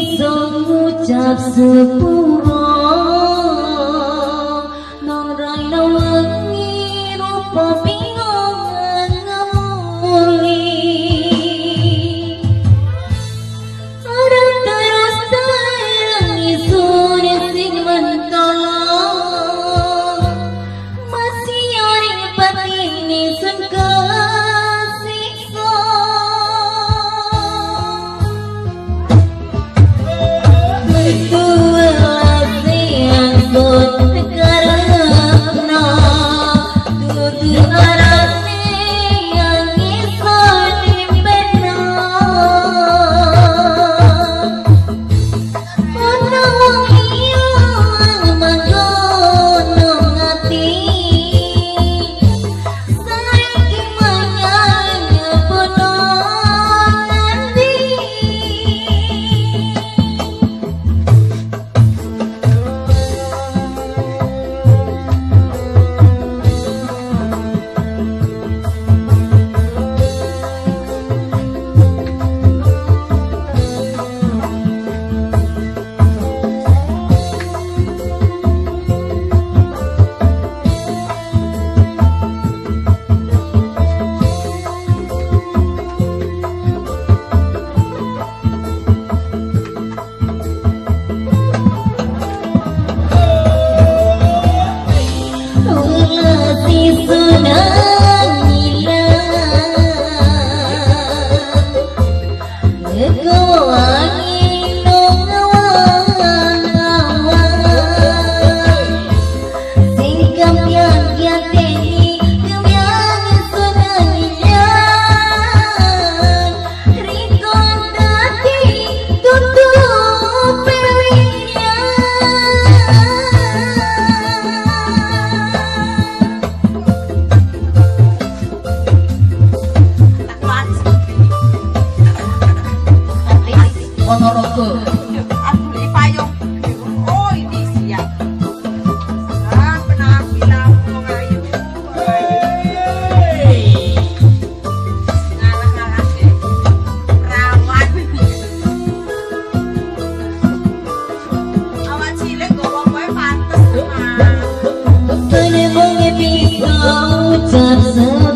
iso ngucap sepuro nang ucap